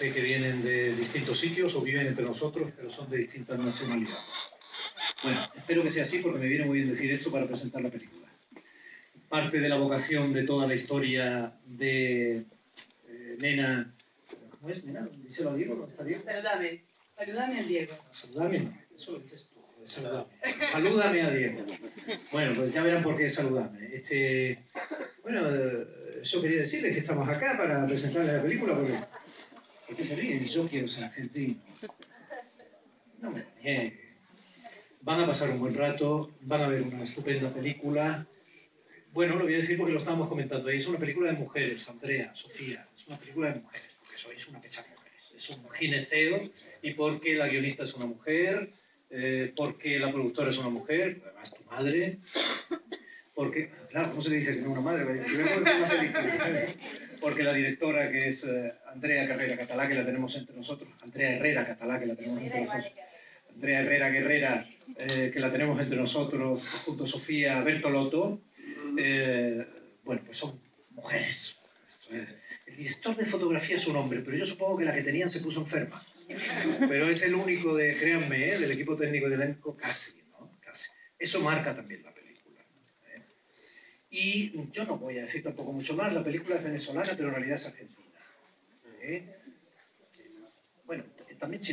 sé que vienen de distintos sitios o viven entre nosotros, pero son de distintas nacionalidades. Bueno, espero que sea así porque me viene muy bien decir esto para presentar la película. Parte de la vocación de toda la historia de eh, Nena... ¿Cómo es, Nena? Díselo a Diego, ¿dónde está Diego? Saludame. Saludame al Diego. Saludame, no. Eso lo dices tú. Saludame. Salúdame a Diego. Bueno, pues ya verán por qué saludame. Este, bueno, eh, yo quería decirles que estamos acá para presentarles la película porque... ¿Por qué se ríen? Yo quiero ser argentino. No me niegue. Van a pasar un buen rato, van a ver una estupenda película. Bueno, lo voy a decir porque lo estábamos comentando. Es una película de mujeres, Andrea, Sofía. Es una película de mujeres, porque sois una pecha de mujeres. Es un gineceo y porque la guionista es una mujer, eh, porque la productora es una mujer, además tu madre. Porque, claro, ¿cómo se le dice que no una madre? Una película. Porque la directora, que es eh, Andrea Carrera Catalá, que la tenemos entre nosotros, Andrea Herrera Catalá, que la tenemos entre nosotros, Andrea Herrera Guerrera, eh, que la tenemos entre nosotros, junto a Sofía Bertolotto, eh, bueno, pues son mujeres. El director de fotografía es un hombre, pero yo supongo que la que tenían se puso enferma. Pero es el único de, créanme, del equipo técnico del elenco, casi, ¿no? Casi. Eso marca también la película. Y yo no voy a decir tampoco mucho más, la película es venezolana, pero en realidad es argentina. Bueno, también chilena.